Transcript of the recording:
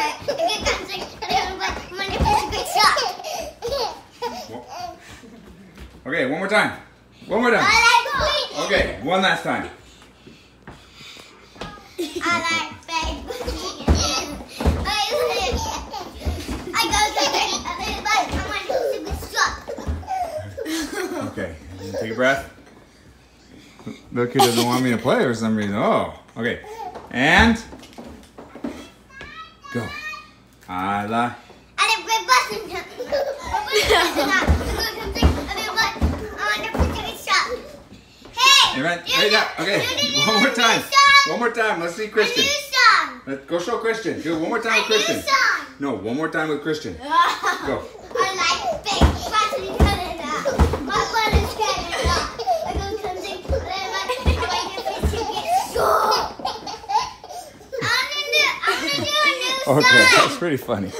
Okay, one more time. One more time. Okay, one last time. Okay, take a breath. Look, he doesn't want me to play for some reason. Oh, okay. And go. I like. Hey, right, right now. Okay, one more time. One more time. Let's see Christian. Let's go show Christian. Do it one more time with Christian. No, one more time with Christian. Go. Okay, that's pretty funny.